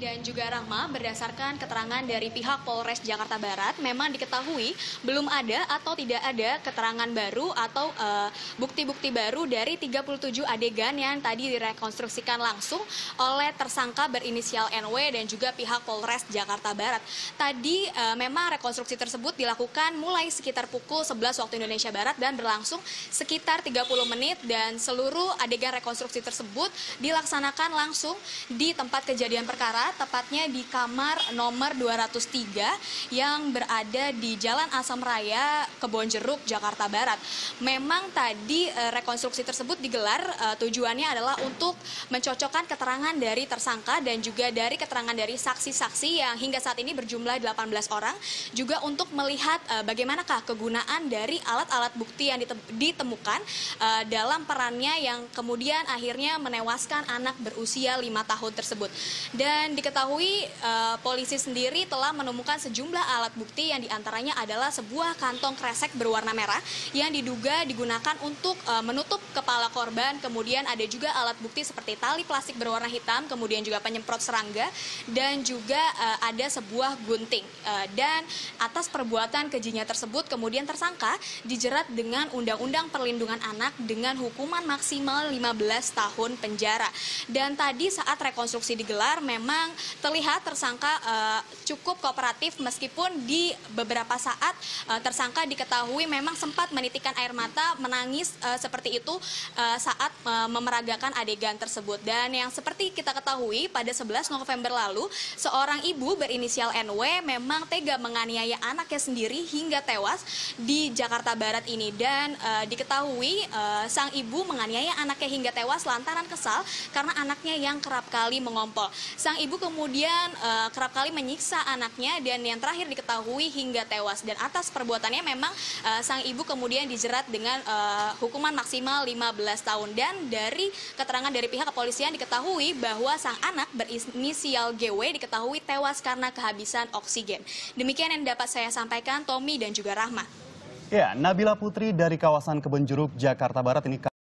Dan juga Rahma, berdasarkan keterangan dari pihak Polres Jakarta Barat, memang diketahui belum ada atau tidak ada keterangan baru atau eh, bukti-bukti baru dari 37 adegan yang tadi direkonstruksikan langsung oleh tersangka berinisial NW dan juga pihak Polres Jakarta Barat. Tadi eh, memang rekonstruksi tersebut dilakukan mulai sekitar pukul 11 waktu Indonesia Barat dan berlangsung sekitar 30 menit dan seluruh adegan rekonstruksi tersebut dilaksanakan langsung di tempat kejadian perkara, tepatnya di kamar nomor 203 yang berada di Jalan Asam Raya, Kebonjeruk, Jakarta Barat. Memang tadi eh, rekonstruksi tersebut digelar eh, tujuannya adalah untuk mencocokkan keterangan dari tersangka dan juga dari keterangan dari saksi-saksi yang hingga saat ini berjumlah 18 orang, juga untuk melihat eh, bagaimanakah kegunaan dari alat-alat bukti yang ditem- ditemukan dalam perannya yang kemudian akhirnya menewaskan anak berusia lima tahun tersebut. Dan diketahui eh, polisi sendiri telah menemukan sejumlah alat bukti yang di antaranya adalah sebuah kantong kresek berwarna merah yang diduga digunakan untuk eh, menutup kepala korban. Kemudian ada juga alat bukti seperti tali plastik berwarna hitam, kemudian juga penyemprot serangga dan juga eh, ada sebuah gunting. Eh, dan atas perbuatan kejinya tersebut kemudian tersangka dijerat dengan Undang-Undang Perlindungan Anak dengan hukuman maksimal 15 tahun penjara. Dan tadi saat rekonstruksi digelar memang terlihat tersangka eh, cukup kooperatif meskipun di beberapa saat eh, tersangka diketahui memang sempat menitikan air mata menangis eh, seperti itu eh, saat eh, memeragakan adegan tersebut. Dan yang seperti kita ketahui pada 11 November lalu seorang ibu berinisial NW memang tega menganiaya anaknya sendiri hingga tewas di Jakarta Barat ini dan eh, diketahui eh, sang ibu menganiaya anaknya hingga tewas lantaran kesal karena anaknya yang kerap kali mengompol. Ibu kemudian eh, kerap kali menyiksa anaknya dan yang terakhir diketahui hingga tewas dan atas perbuatannya memang eh, sang ibu kemudian dijerat dengan eh, hukuman maksimal 15 tahun dan dari keterangan dari pihak kepolisian diketahui bahwa sang anak berinisial GW diketahui tewas karena kehabisan oksigen. Demikian yang dapat saya sampaikan Tommy dan juga Rahma. Ya, Nabila Putri dari kawasan Kebonjeruk, Jakarta Barat ini